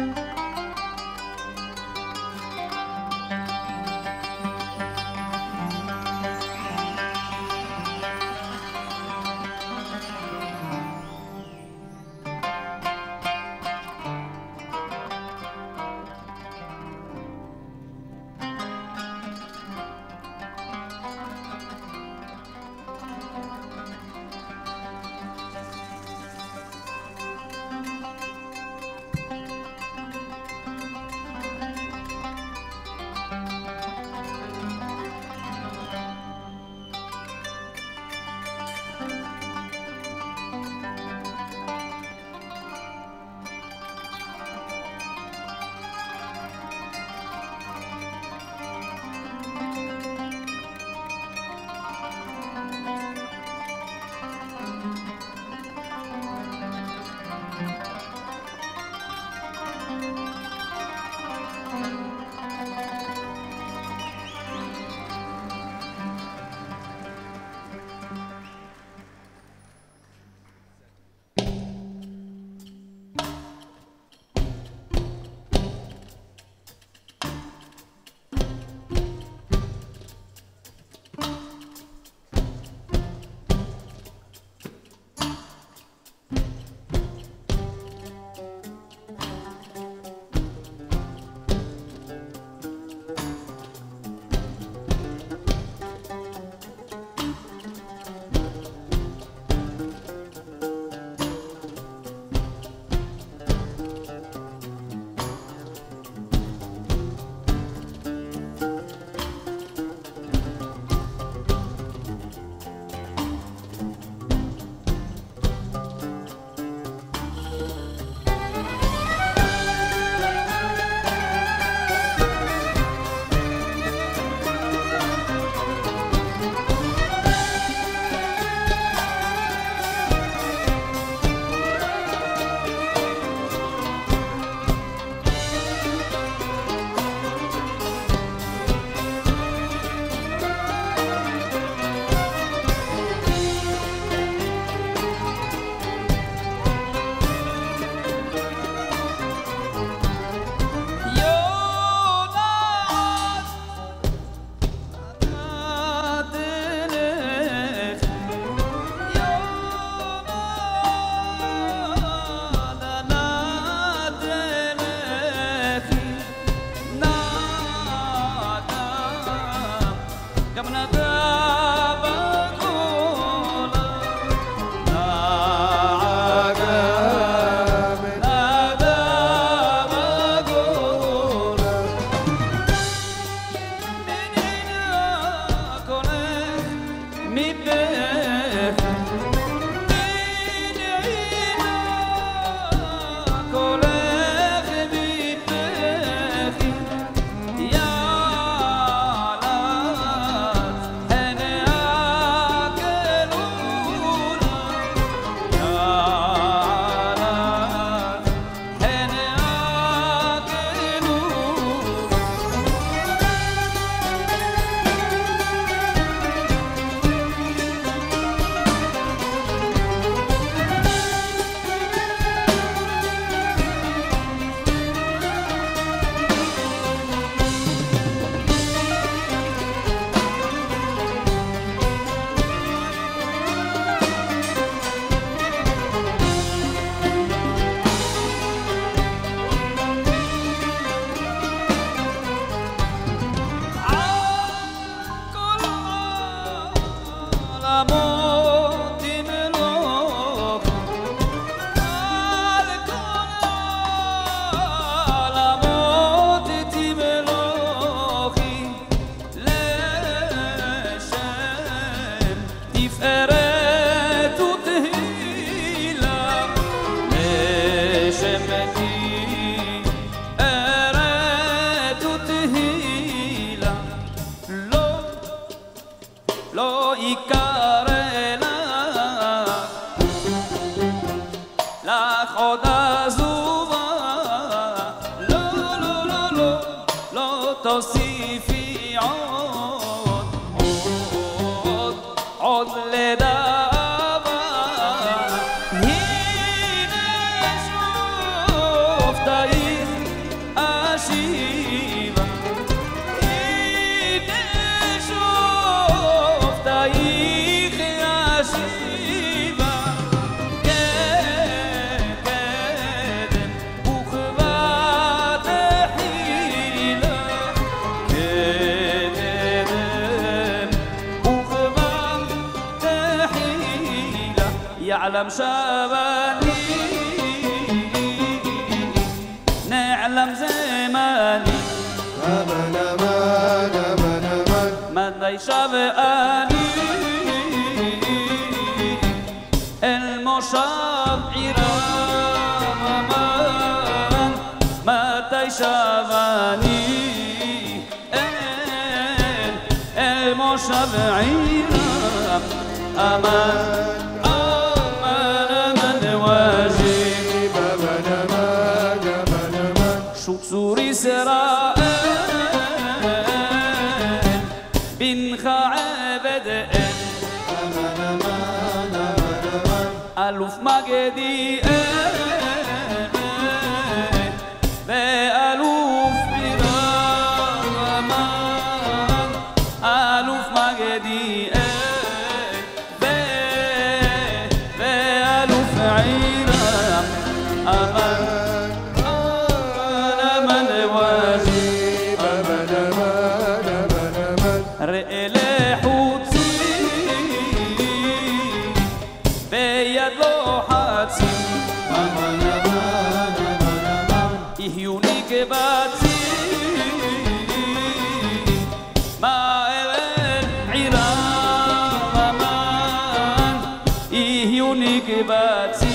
Música Me. ben أما But.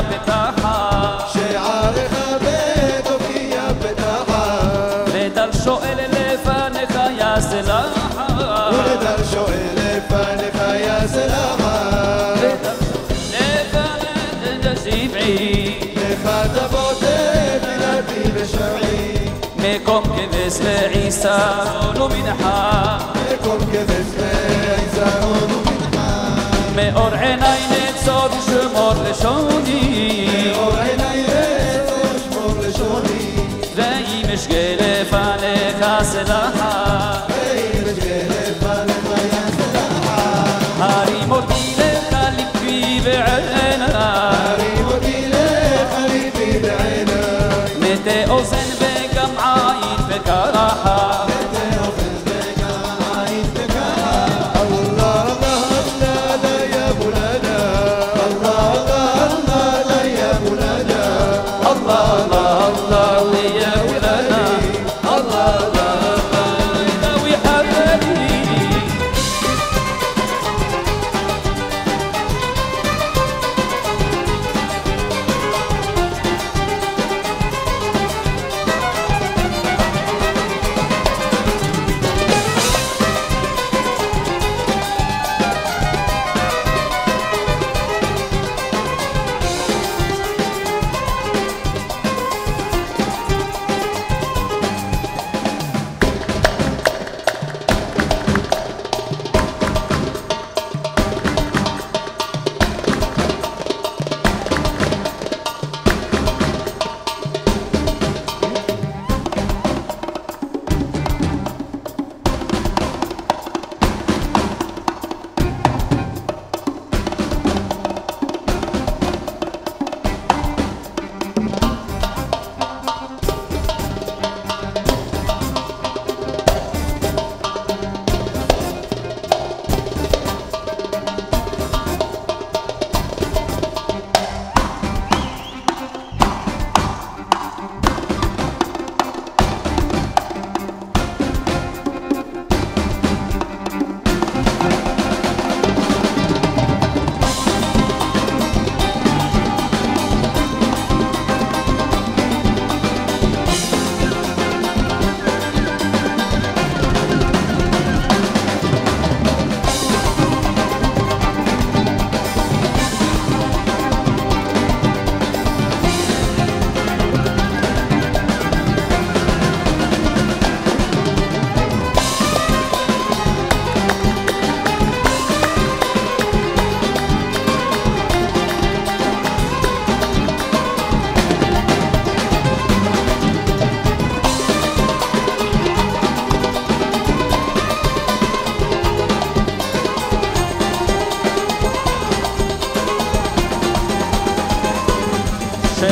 بتاعها. شعارها بيته فيها بتاعها. رضا الشوق اللي فانخة يا سلاحها ورضا الشوق اللي فانخة يا سلاحها رضا اللي فانخة بعيد لفات بوتي بلادي بشعي ميكم كنس عيسى ونو منحا net so dis mat reshodi oy leybe soch vol shodi vaymish gele fane tasena ha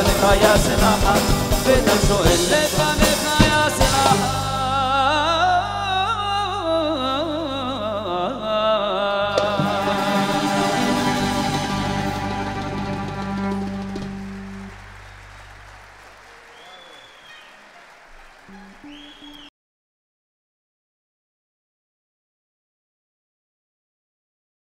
לך יעשה נחת, ונשואל לפניך